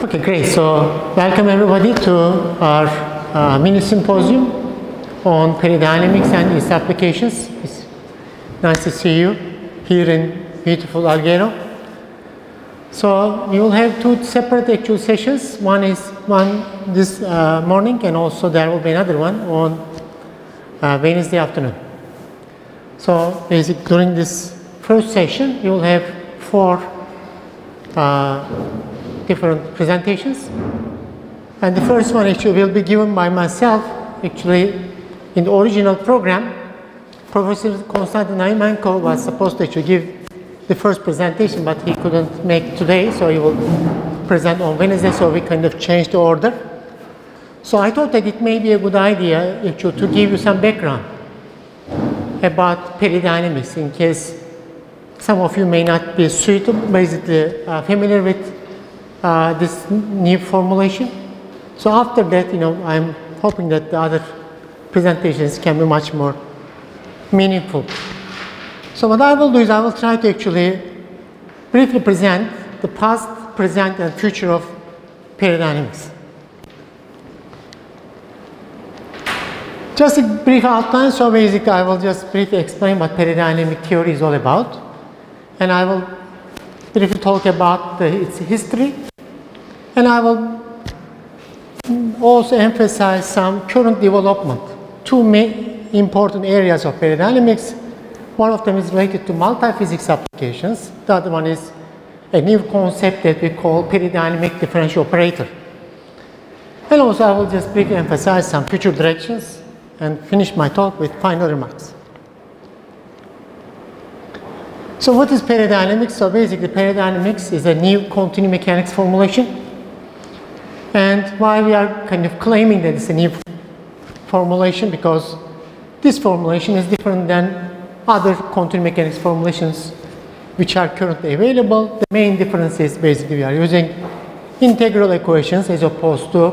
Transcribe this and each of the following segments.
Okay, great. So welcome everybody to our uh, mini symposium on peridynamics and its applications. It's nice to see you here in beautiful Alghero. So we will have two separate actual sessions. One is one this uh, morning and also there will be another one on uh, Wednesday afternoon. So basically during this first session you will have four uh, different presentations. And the first one actually will be given by myself. Actually, in the original program, Professor Konstantin Naumenko was supposed to actually give the first presentation, but he couldn't make today, so he will present on Wednesday, so we kind of changed the order. So I thought that it may be a good idea actually to give you some background about peridynamics in case some of you may not be suitable, basically uh, familiar with uh, this new formulation. So after that, you know, I'm hoping that the other presentations can be much more meaningful. So what I will do is I will try to actually briefly present the past, present, and future of peridynamics. Just a brief outline, so basically I will just briefly explain what peridynamic theory is all about. And I will briefly talk about the, its history and I will also emphasize some current development. Two main important areas of peridynamics. One of them is related to multi-physics applications. The other one is a new concept that we call peridynamic differential operator. And also I will just briefly emphasize some future directions and finish my talk with final remarks. So what is peridynamics? So basically peridynamics is a new continuum mechanics formulation and why we are kind of claiming that it's a new formulation because this formulation is different than other continuum mechanics formulations which are currently available. The main difference is basically we are using integral equations as opposed to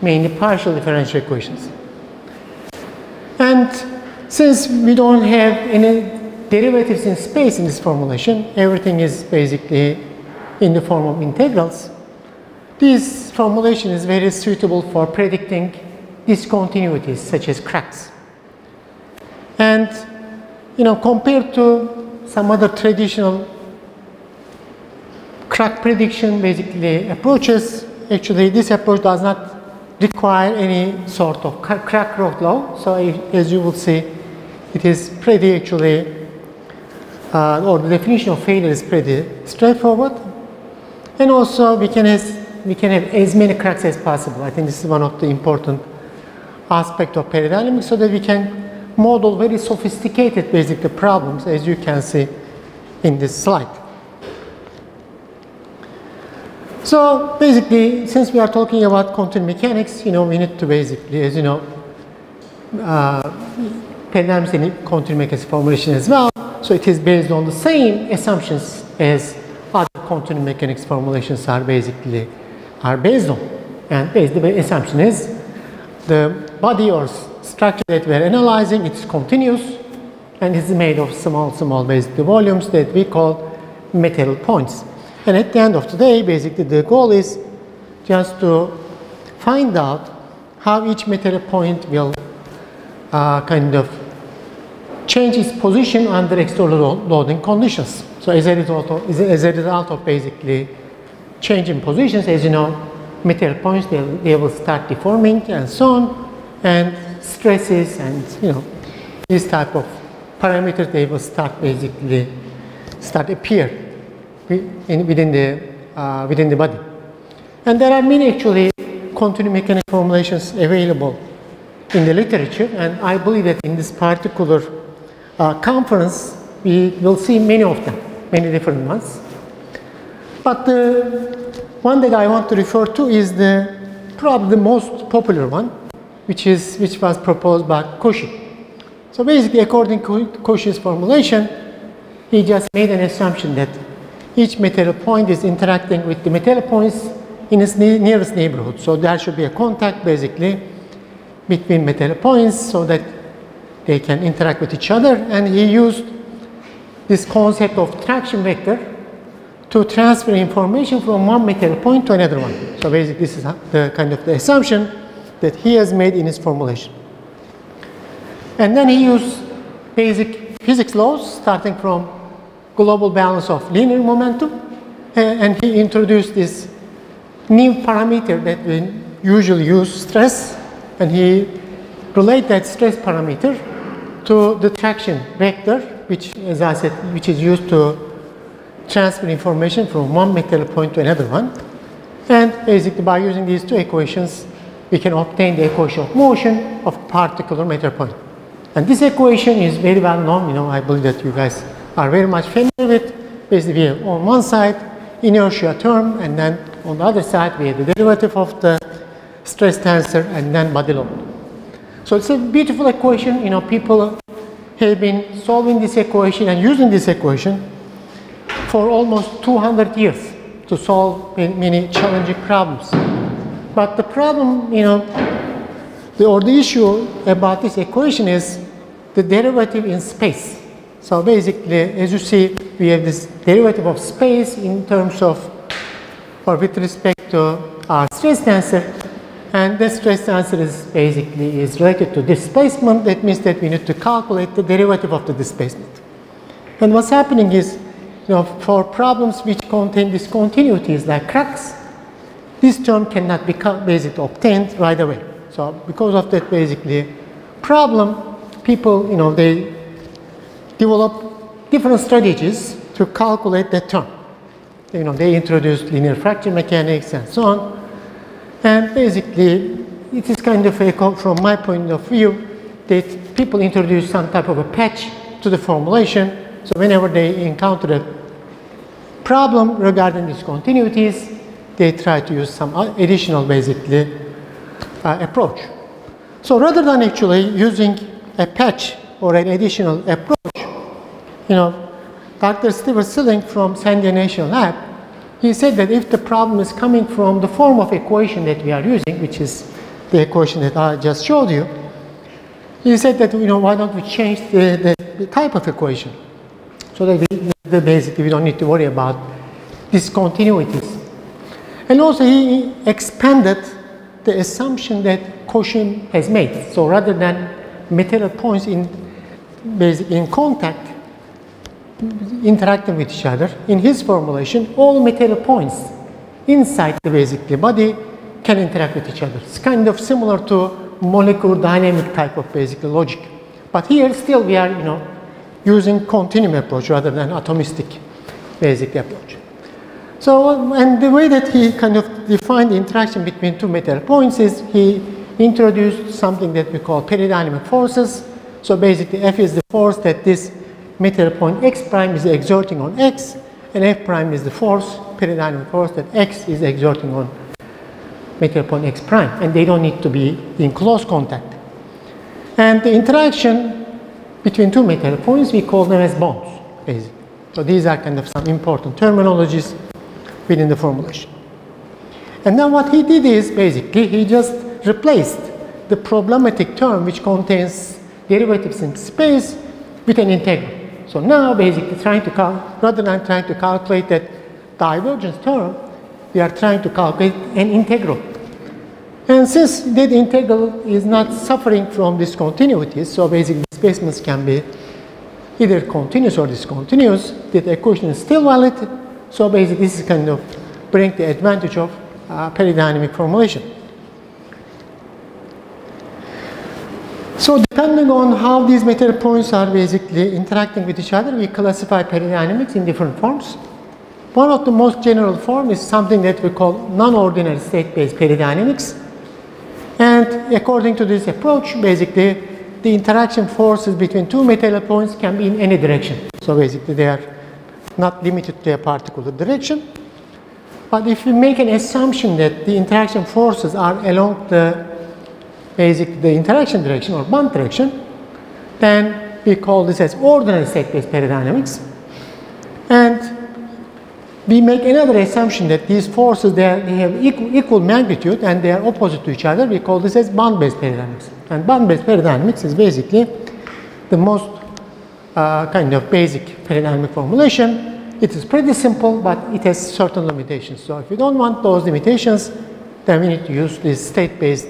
mainly partial differential equations. And since we don't have any derivatives in space in this formulation, everything is basically in the form of integrals. This formulation is very suitable for predicting discontinuities such as cracks. And you know, compared to some other traditional crack prediction basically approaches, actually this approach does not require any sort of crack growth law. So as you will see, it is pretty actually, uh, or the definition of failure is pretty straightforward. And also we can we can have as many cracks as possible. I think this is one of the important aspects of peridynamics so that we can model very sophisticated basically problems as you can see in this slide. So basically, since we are talking about continuum mechanics, you know, we need to basically, as you know, uh, peridynamics in continuum mechanics formulation as well. So it is based on the same assumptions as other continuum mechanics formulations are basically are based on. And the assumption is the body or structure that we're analyzing, it's continuous and it's made of small, small basically volumes that we call material points. And at the end of the day, basically the goal is just to find out how each material point will uh, kind of change its position under external loading conditions. So as a result of, as a result of basically changing positions, as you know, material points, they, they will start deforming and so on, and stresses and, you know, this type of parameters, they will start basically, start appear in, within, the, uh, within the body. And there are many actually continuum mechanics formulations available in the literature, and I believe that in this particular Uh, conference, we will see many of them, many different ones. But the one that I want to refer to is the probably the most popular one, which is which was proposed by Cauchy. So basically, according to Cauchy's formulation, he just made an assumption that each material point is interacting with the material points in its nearest neighborhood. So there should be a contact basically between material points so that they can interact with each other. And he used this concept of traction vector to transfer information from one material point to another one. So basically this is the kind of the assumption that he has made in his formulation. And then he used basic physics laws starting from global balance of linear momentum and he introduced this new parameter that we usually use stress and he relate that stress parameter to the traction vector which as I said which is used to transfer information from one material point to another one. And basically by using these two equations, we can obtain the equation of motion of particular material point. And this equation is very well known, you know, I believe that you guys are very much familiar with. Basically, we have on one side inertia term, and then on the other side, we have the derivative of the stress tensor and then body load. So it's a beautiful equation, you know, people have been solving this equation and using this equation for almost 200 years to solve many challenging problems. But the problem, you know, the, or the issue about this equation is the derivative in space. So basically, as you see, we have this derivative of space in terms of, or with respect to our stress tensor, and the stress tensor is basically is related to displacement. That means that we need to calculate the derivative of the displacement. And what's happening is you know, for problems which contain discontinuities like cracks, this term cannot be basically obtained right away. So because of that basically problem, people, you know, they develop different strategies to calculate that term. You know, they introduced linear fracture mechanics and so on. And basically, it is kind of a, from my point of view, that people introduce some type of a patch to the formulation. So whenever they encounter a problem regarding discontinuities, they try to use some additional basically uh, approach. So rather than actually using a patch or an additional approach, you know, Dr. Steve Silling from Sandia National Lab, he said that if the problem is coming from the form of equation that we are using, which is the equation that I just showed you, he said that, you know, why don't we change the, the, the type of equation so that we, basically we don't need to worry about discontinuities. And also he expanded the assumption that Cauchy has made. So rather than material points in, in contact interacting with each other, in his formulation, all material points inside the basically body can interact with each other. It's kind of similar to molecular dynamic type of basically logic. But here still we are, you know, using continuum approach rather than atomistic basic approach. So, and the way that he kind of defined the interaction between two metal points is he introduced something that we call peridynamic forces. So basically F is the force that this metal point X prime is exerting on X and F prime is the force, peridynamic force that X is exerting on metal point X prime and they don't need to be in close contact. And the interaction between two metal points, we call them as bonds, basically. So these are kind of some important terminologies within the formulation. And then what he did is basically he just replaced the problematic term which contains derivatives in space with an integral. So now basically trying to rather than trying to calculate that divergence term, we are trying to calculate an integral. And since that integral is not suffering from discontinuities, so basically displacements can be either continuous or discontinuous, that equation is still valid. So basically this is kind of bring the advantage of uh, peridynamic formulation. So depending on how these material points are basically interacting with each other, we classify peridynamics in different forms. One of the most general form is something that we call non-ordinary state-based peridynamics. And according to this approach, basically, the interaction forces between two metal points can be in any direction. So basically, they are not limited to a particular direction. But if we make an assumption that the interaction forces are along the basic the interaction direction or bond direction, then we call this as ordinary state-based peridynamics. And we make another assumption that these forces they, are, they have equal, equal, magnitude and they are opposite to each other. We call this as bond-based peridynamics. And bond-based peridynamics is basically the most uh, kind of basic peridynamic formulation. it is pretty simple, but it has certain limitations. So if you don't want those limitations, then we need to use this state-based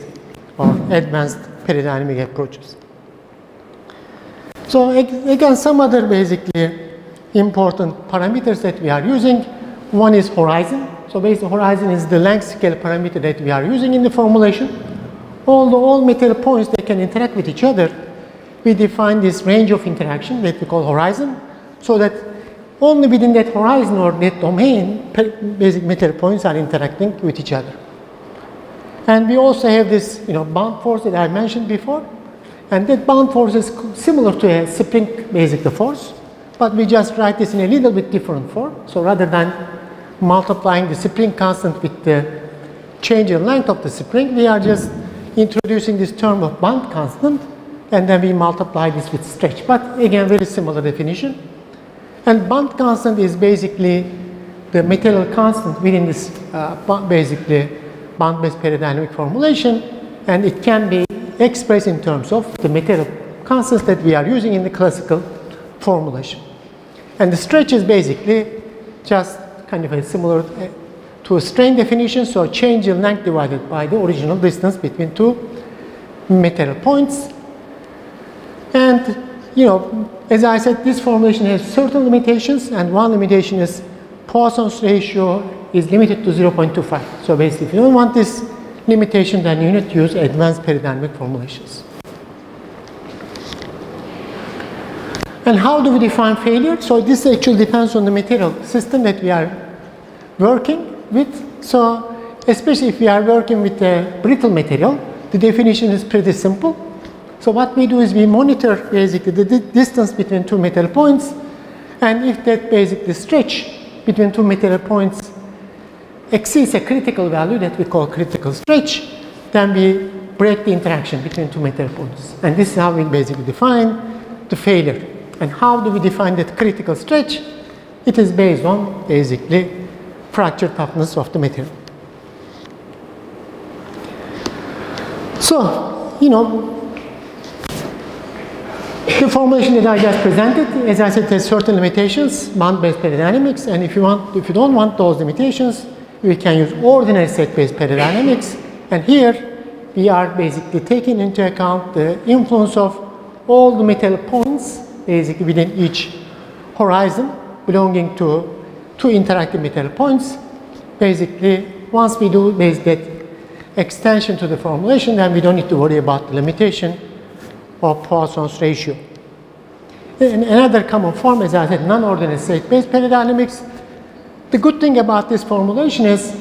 or advanced peridynamic approaches. So again, some other basically important parameters that we are using. One is horizon. So basically horizon is the length scale parameter that we are using in the formulation. Although all metal points, they can interact with each other, we define this range of interaction that we call horizon so that only within that horizon or that domain, basic metal points are interacting with each other. And we also have this you know, bond force that I mentioned before. And that bond force is similar to a spring basic force, but we just write this in a little bit different form. So rather than multiplying the spring constant with the change in length of the spring, we are just introducing this term of bond constant, and then we multiply this with stretch. But again, very similar definition. And bond constant is basically the material constant within this uh, basically bond-based peridynamic formulation and it can be expressed in terms of the material constants that we are using in the classical formulation. And the stretch is basically just kind of a similar uh, to a strain definition, so change in length divided by the original distance between two material points. And you know, as I said, this formulation has certain limitations, and one limitation is Poisson's ratio is limited to 0.25. So basically, if you don't want this limitation, then you need to use advanced peridynamic formulations. And how do we define failure? So this actually depends on the material system that we are working with. So especially if we are working with a brittle material, the definition is pretty simple. So what we do is we monitor basically the distance between two metal points and if that basically stretch between two metal points exceeds a critical value that we call critical stretch, then we break the interaction between two metal points. And this is how we basically define the failure. And how do we define that critical stretch? It is based on basically fracture toughness of the material. So, you know, the formulation that I just presented, as I said, has certain limitations, bond-based peridynamics, and if you want, if you don't want those limitations, we can use ordinary state-based peridynamics. And here, we are basically taking into account the influence of all the metal points, basically within each horizon belonging to two interacting metal points. Basically, once we do that extension to the formulation, then we don't need to worry about the limitation of Poisson's ratio. Another common form, as I said, non-ordinary state-based peridynamics. The good thing about this formulation is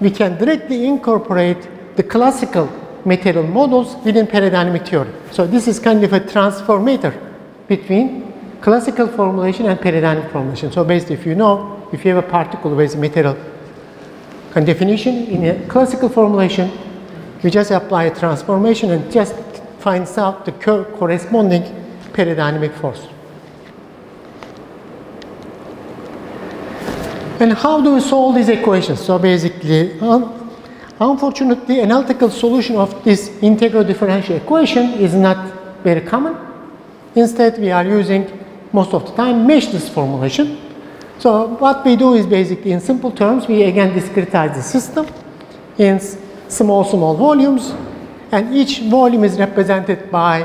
we can directly incorporate the classical material models within peridynamic theory. So this is kind of a transformator between classical formulation and peridynamic formulation. So basically, if you know, if you have a particle with material definition in a classical formulation, we just apply a transformation and just finds out the corresponding peridynamic force. And how do we solve these equations? So basically, um, unfortunately, analytical solution of this integral differential equation is not very common. Instead, we are using most of the time meshless formulation. So what we do is basically in simple terms, we again discretize the system in small, small volumes and each volume is represented by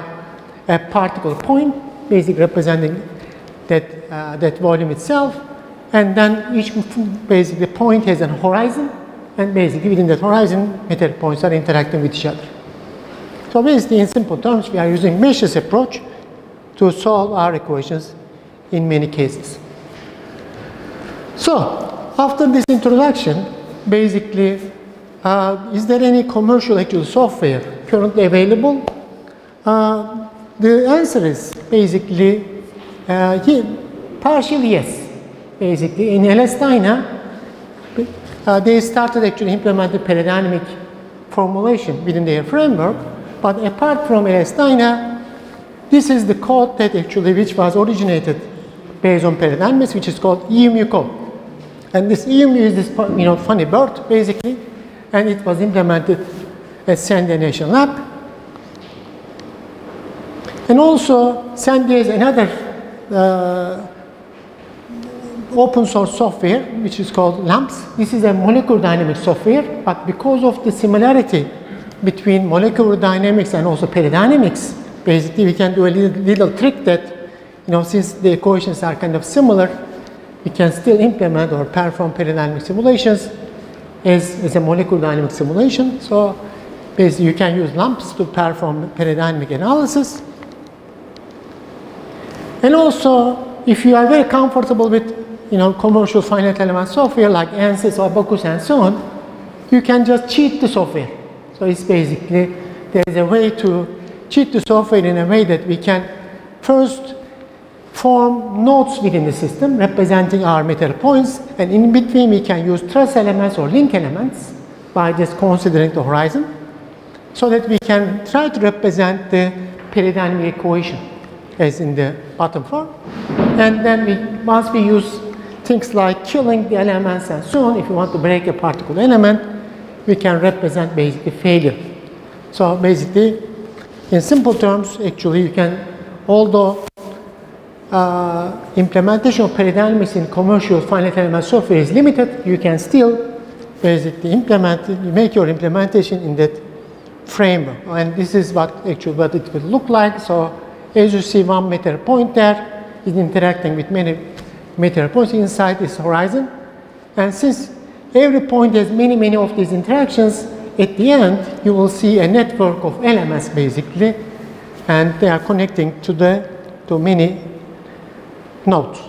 a particle point, basically representing that, uh, that volume itself. And then each basically point has an horizon, and basically within that horizon, metal points are interacting with each other. So basically, in simple terms, we are using meshless approach to solve our equations in many cases. So after this introduction, basically uh, is there any commercial actual software currently available? Uh, the answer is basically uh, partially yes. Basically, in LS-DYNA, uh, they started actually implementing peridynamic formulation within their framework. But apart from LS-DYNA, this is the code that actually which was originated based on peridynamics, which is called EMU code. And this EMU is this you know funny bird basically and it was implemented at Sandia Nation Lab. And also, Sandia is another uh, open source software, which is called LAMMPS. This is a molecular dynamics software, but because of the similarity between molecular dynamics and also peridynamics, basically we can do a little, little trick that, you know, since the equations are kind of similar, we can still implement or perform peridynamic simulations as, as a molecular dynamic simulation. So basically you can use LAMMPS to perform peridynamic analysis. And also, if you are very comfortable with you know, commercial finite element software like ANSYS or Abaqus and so on, you can just cheat the software. So it's basically, there is a way to cheat the software in a way that we can first form nodes within the system representing our metal points and in between we can use truss elements or link elements by just considering the horizon so that we can try to represent the peridynamic equation as in the bottom form and then we once we use things like killing the elements and so on if you want to break a particle element we can represent basically failure so basically in simple terms actually you can although uh, implementation of peridynamics in commercial finite element software is limited, you can still basically implement, you make your implementation in that framework. And this is what actually what it will look like. So as you see one meter point there is interacting with many meter points inside this horizon. And since every point has many, many of these interactions, at the end you will see a network of elements basically, and they are connecting to the to many nodes.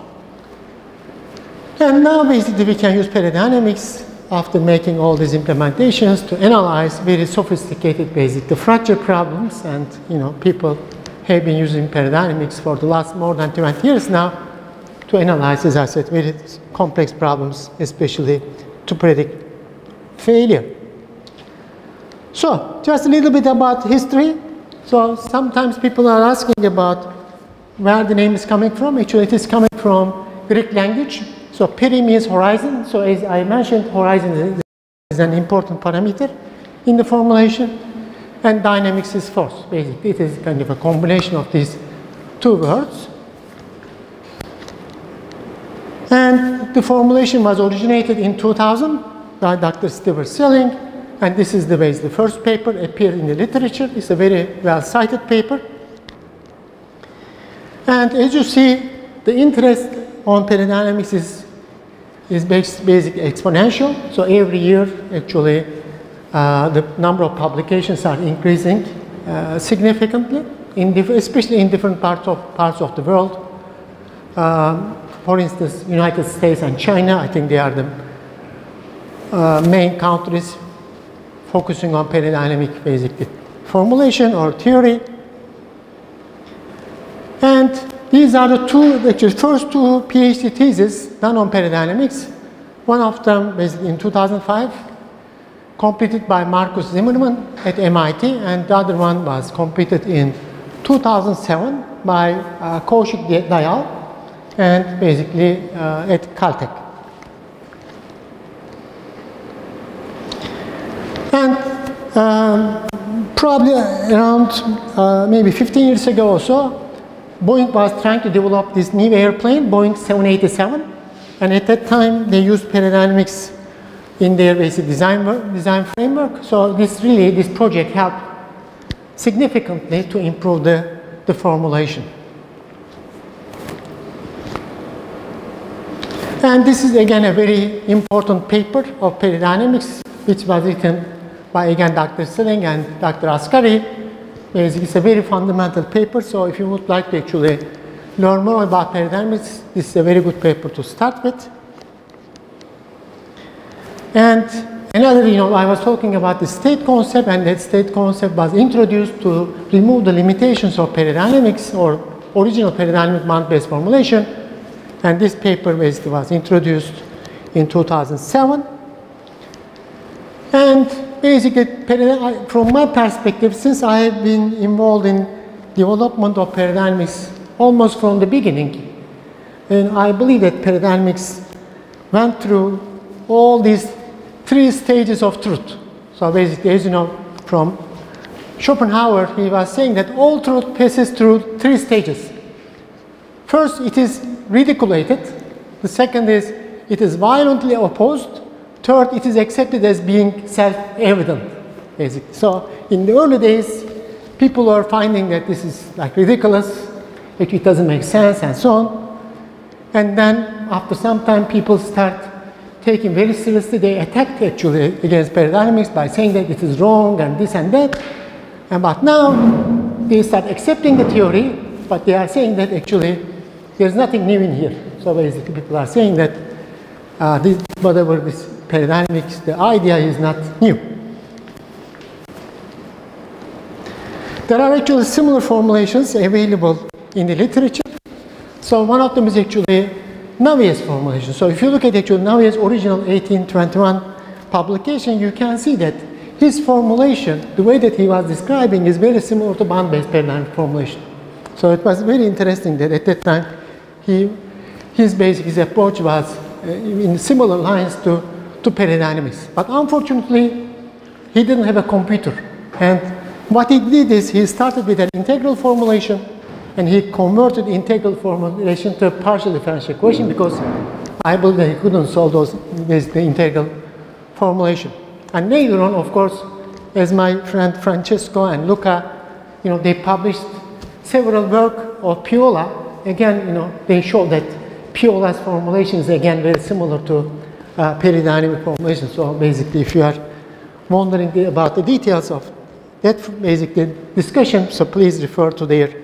And now basically we can use peridynamics after making all these implementations to analyze very sophisticated basic fracture problems and you know people have been using peridynamics for the last more than 20 years now to analyze as I said very complex problems especially to predict failure. So just a little bit about history. So sometimes people are asking about where the name is coming from. Actually, it is coming from Greek language. So peri means horizon. So as I mentioned, horizon is an important parameter in the formulation. And dynamics is force, basically. It is kind of a combination of these two words. And the formulation was originated in 2000 by Dr. Stewart Silling. And this is the base. The first paper appeared in the literature. It's a very well cited paper. And as you see, the interest on peridynamics is, is basically exponential. So every year, actually, uh, the number of publications are increasing uh, significantly, in especially in different parts of, parts of the world. Um, for instance, United States and China, I think they are the uh, main countries focusing on peridynamic basically formulation or theory. And these are the two, actually first two PhD theses done on peridynamics. One of them was in 2005, completed by Marcus Zimmerman at MIT, and the other one was completed in 2007 by uh, Kaushik Dayal and basically uh, at Caltech. And um, probably around uh, maybe 15 years ago or so, Boeing was trying to develop this new airplane, Boeing 787, and at that time they used peridynamics in their basic design, design framework. So this really, this project helped significantly to improve the, the formulation. And this is again a very important paper of peridynamics, which was written by again Dr. Silling and Dr. Askari it's a very fundamental paper, so if you would like to actually learn more about peridynamics, this is a very good paper to start with. And another, you know, I was talking about the state concept, and that state concept was introduced to remove the limitations of peridynamics or original peridynamic bond-based formulation. And this paper was introduced in 2007. And basically, from my perspective, since I have been involved in development of peridynamics almost from the beginning, and I believe that peridynamics went through all these three stages of truth. So basically, as you know, from Schopenhauer, he was saying that all truth passes through three stages. First, it is ridiculated, The second is it is violently opposed. Third, it is accepted as being self-evident. So in the early days, people are finding that this is like ridiculous, it doesn't make sense, and so on. And then after some time, people start taking very seriously. They attacked actually against peridynamics by saying that it is wrong and this and that. And but now they start accepting the theory, but they are saying that actually there's nothing new in here. So basically, people are saying that uh, this, whatever this peridynamics, the idea is not new. There are actually similar formulations available in the literature. So one of them is actually Navier's formulation. So if you look at actually Navier's original 1821 publication, you can see that his formulation, the way that he was describing, is very similar to bond-based peridynamic formulation. So it was very interesting that at that time, he, his basic his approach was uh, in similar lines to, to peridynamics. But unfortunately, he didn't have a computer. And what he did is he started with an integral formulation and he converted integral formulation to a partial differential equation because I believe that he couldn't solve those with the integral formulation. And later on, of course, as my friend Francesco and Luca, you know, they published several work of Piola. Again, you know, they show that formulation is again very similar to uh, peridynamic formulation. So basically, if you are wondering about the details of that basic discussion, so please refer to their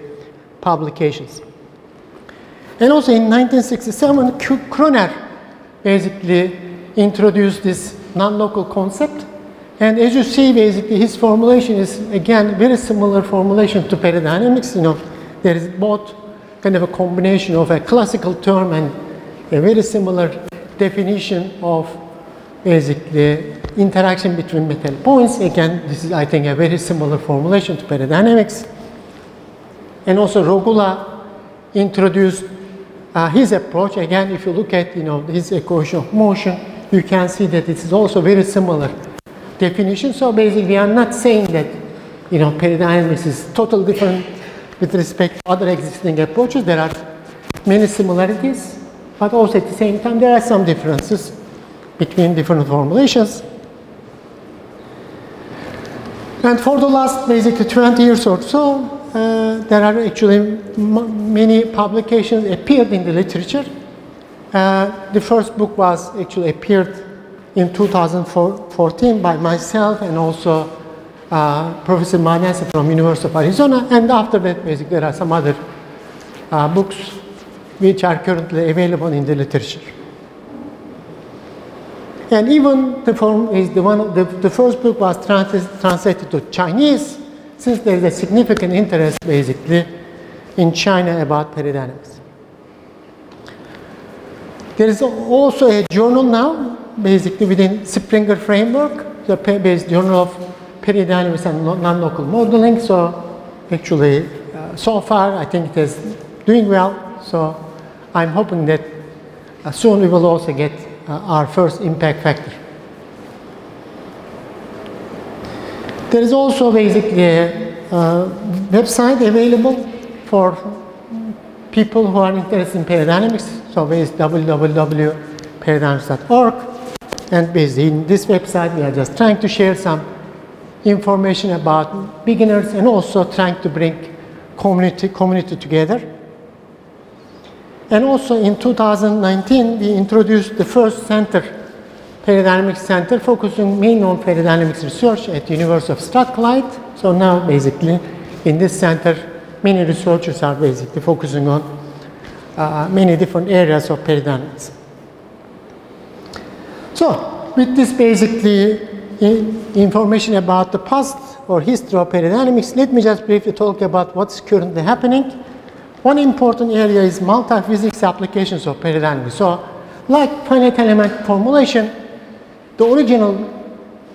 publications. And also in 1967, Kroner basically introduced this non-local concept. And as you see, basically, his formulation is, again, very similar formulation to peridynamics. You know, there is both kind of a combination of a classical term and a very similar definition of basically interaction between metal points. Again, this is, I think, a very similar formulation to peridynamics. And also Rogula introduced uh, his approach. Again, if you look at you know his equation of motion, you can see that it is also very similar definition. So basically, are not saying that you know peridynamics is totally different with respect to other existing approaches. There are many similarities, but also at the same time there are some differences between different formulations. And for the last basically 20 years or so, uh, there are actually many publications appeared in the literature. Uh, the first book was actually appeared in 2014 by myself and also uh, Professor Madenci from University of Arizona. And after that, basically, there are some other uh, books which are currently available in the literature. And even the form is the one, the, the first book was trans translated to Chinese, since there is a significant interest basically in China about peridynamics. There is also a journal now, basically within Springer framework, the paper-based journal of peridynamics and non-local modeling. So actually, uh, so far, I think it is doing well. So I'm hoping that uh, soon we will also get uh, our first impact factor. There is also basically a uh, website available for people who are interested in peridynamics. So it's www.peridynamics.org. And basically in this website, we are just trying to share some information about beginners and also trying to bring community, community together. And also in 2019, we introduced the first center Peridynamics Center focusing mainly on peridynamics research at the University of Strathclyde. So now basically in this center, many researchers are basically focusing on uh, many different areas of peridynamics. So with this basically information about the past or history of peridynamics, let me just briefly talk about what's currently happening. One important area is multi-physics applications of peridynamics. So like finite element formulation, the original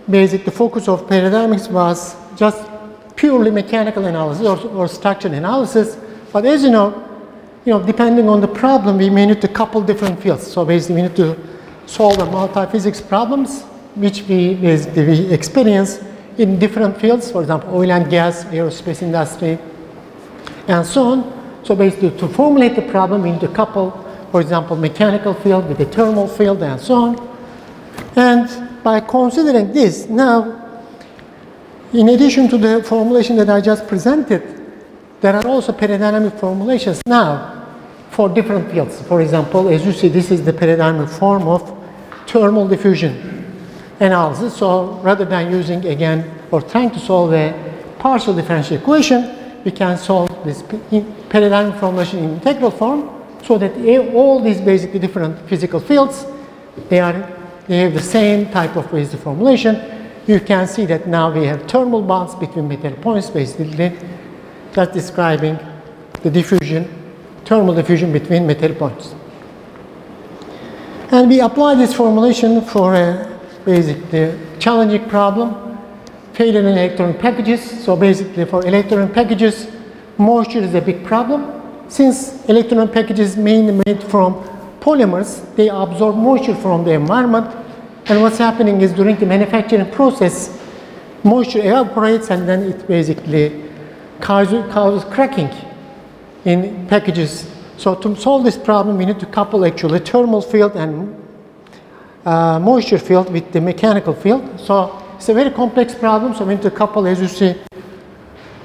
basic, the focus of peridynamics was just purely mechanical analysis or, or structural analysis. But as you know, you know, depending on the problem, we may need to couple different fields. So basically, we need to solve the multi-physics problems, which we we experience in different fields, for example, oil and gas, aerospace industry, and so on. So basically, to formulate the problem, we need to couple for example, mechanical field with a thermal field and so on. And by considering this, now, in addition to the formulation that I just presented, there are also peridynamic formulations now for different fields. For example, as you see, this is the peridynamic form of thermal diffusion analysis. So rather than using again or trying to solve a partial differential equation, we can solve this peridynamic formulation in integral form so that all these basically different physical fields, they are they have the same type of basic formulation. You can see that now we have thermal bonds between metal points basically just describing the diffusion, thermal diffusion between metal points. And we apply this formulation for a basically challenging problem, failure in electronic packages. So basically for electronic packages, moisture is a big problem. Since electronic packages mainly made from polymers, they absorb moisture from the environment. And what's happening is during the manufacturing process, moisture evaporates and then it basically causes, causes cracking in packages. So to solve this problem, we need to couple actually thermal field and uh, moisture field with the mechanical field. So it's a very complex problem. So we need to couple, as you see,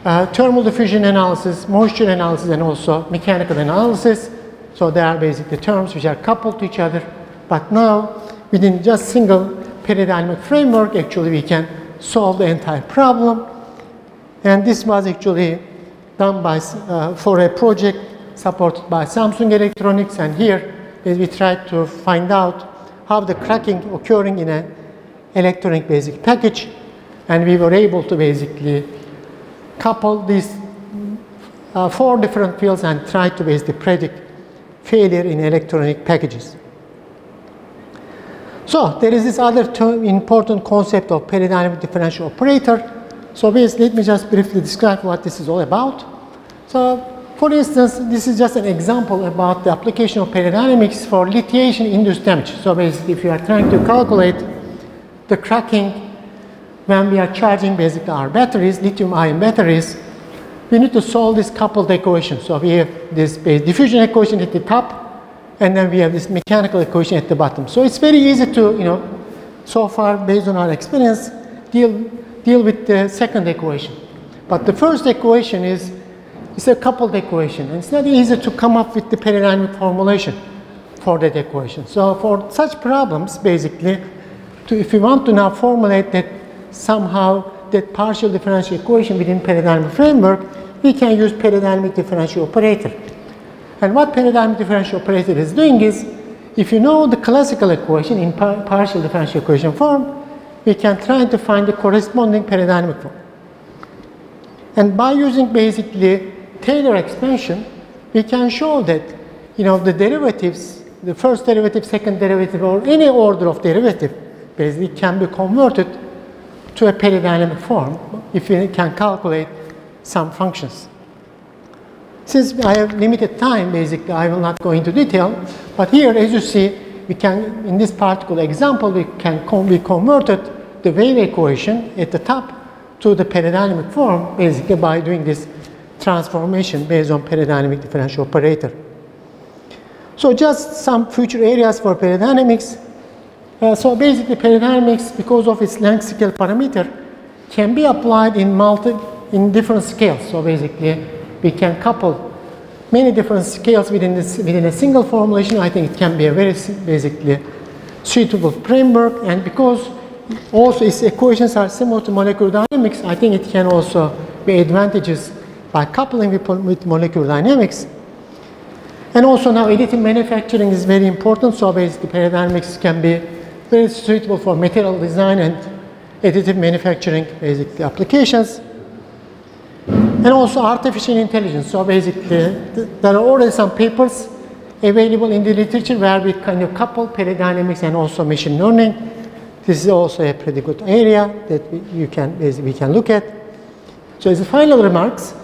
uh, thermal diffusion analysis, moisture analysis, and also mechanical analysis. So they are basically terms which are coupled to each other. But now, within just single peridynamic framework, actually we can solve the entire problem. And this was actually done by, uh, for a project supported by Samsung Electronics. And here we tried to find out how the cracking occurring in an electronic basic package. And we were able to basically couple these uh, four different fields and try to basically predict failure in electronic packages. So there is this other important concept of peridynamic differential operator. So basically, let me just briefly describe what this is all about. So for instance, this is just an example about the application of peridynamics for lithiation-induced damage. So basically, if you are trying to calculate the cracking when we are charging basically our batteries, lithium-ion batteries, we need to solve this coupled equation. So we have this diffusion equation at the top, and then we have this mechanical equation at the bottom. So it's very easy to, you know, so far based on our experience, deal, deal with the second equation. But the first equation is, it's a coupled equation. And it's not easy to come up with the peridynamic formulation for that equation. So for such problems, basically, to, if you want to now formulate that somehow that partial differential equation within peridynamic framework, we can use peridynamic differential operator. And what peridynamic differential operator is doing is, if you know the classical equation in par partial differential equation form, we can try to find the corresponding peridynamic form. And by using basically Taylor expansion, we can show that you know the derivatives, the first derivative, second derivative, or any order of derivative, basically can be converted to a peridynamic form if we can calculate some functions. Since I have limited time, basically, I will not go into detail, but here, as you see, we can, in this particular example, we can con we converted the wave equation at the top to the peridynamic form, basically by doing this transformation based on peridynamic differential operator. So just some future areas for peridynamics. Uh, so basically peridynamics, because of its length scale parameter, can be applied in multi, in different scales. So basically, we can couple many different scales within, this, within a single formulation. I think it can be a very basically suitable framework. And because also its equations are similar to molecular dynamics, I think it can also be advantages by coupling with, molecular dynamics. And also now additive manufacturing is very important. So basically peridynamics can be very suitable for material design and additive manufacturing basic applications and also artificial intelligence. So basically, there are already some papers available in the literature where we kind of couple peridynamics and also machine learning. This is also a pretty good area that you can we can look at. So as a final remarks,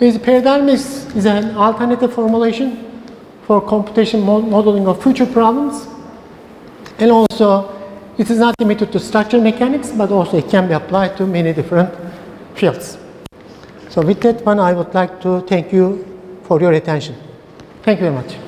is peridynamics is an alternative formulation for computation modeling of future problems. And also, it is not limited to structural mechanics, but also it can be applied to many different fields. So with that one, I would like to thank you for your attention. Thank you very much.